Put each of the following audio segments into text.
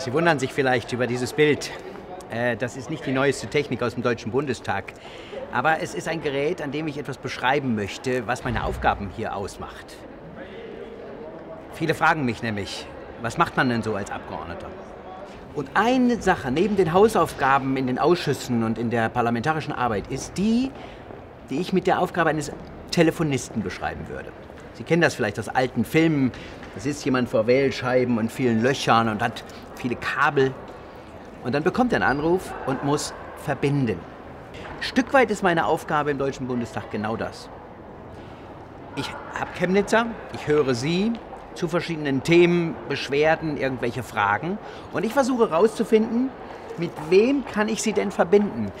Sie wundern sich vielleicht über dieses Bild. Äh, das ist nicht die neueste Technik aus dem Deutschen Bundestag. Aber es ist ein Gerät, an dem ich etwas beschreiben möchte, was meine Aufgaben hier ausmacht. Viele fragen mich nämlich, was macht man denn so als Abgeordneter? Und eine Sache neben den Hausaufgaben in den Ausschüssen und in der parlamentarischen Arbeit ist die, die ich mit der Aufgabe eines Telefonisten beschreiben würde. Sie kennen das vielleicht aus alten Filmen. Da sitzt jemand vor Wählscheiben und vielen Löchern und hat viele Kabel. Und dann bekommt er einen Anruf und muss verbinden. Ein Stück weit ist meine Aufgabe im Deutschen Bundestag genau das. Ich habe Chemnitzer, ich höre Sie zu verschiedenen Themen, Beschwerden, irgendwelche Fragen und ich versuche herauszufinden, mit wem kann ich Sie denn verbinden?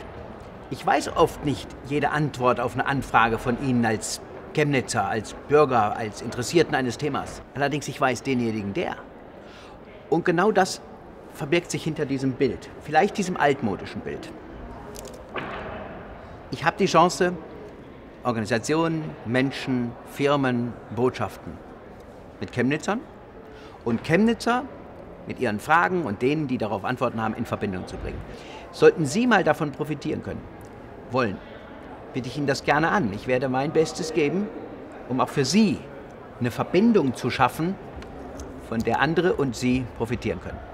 Ich weiß oft nicht jede Antwort auf eine Anfrage von Ihnen als Chemnitzer, als Bürger, als Interessierten eines Themas. Allerdings, ich weiß denjenigen, der. Und genau das verbirgt sich hinter diesem Bild, vielleicht diesem altmodischen Bild. Ich habe die Chance, Organisationen, Menschen, Firmen, Botschaften mit Chemnitzern und Chemnitzer mit ihren Fragen und denen, die darauf Antworten haben, in Verbindung zu bringen. Sollten Sie mal davon profitieren können, wollen, biete ich Ihnen das gerne an. Ich werde mein Bestes geben, um auch für Sie eine Verbindung zu schaffen, von der andere und Sie profitieren können.